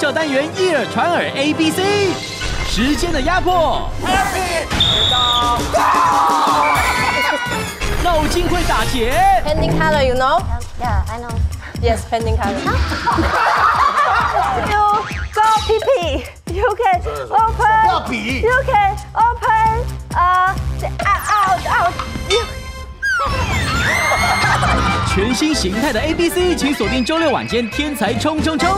笑单元一耳传耳 A B C，时间的压迫，Happy，脑筋会打结，Pending color，you know？Yeah，I know，Yes，Pending color，You go p p y o u can open，要比，You can open，啊、uh,，out out。全新形态的 ABC，请锁定周六晚间《天才冲冲冲》。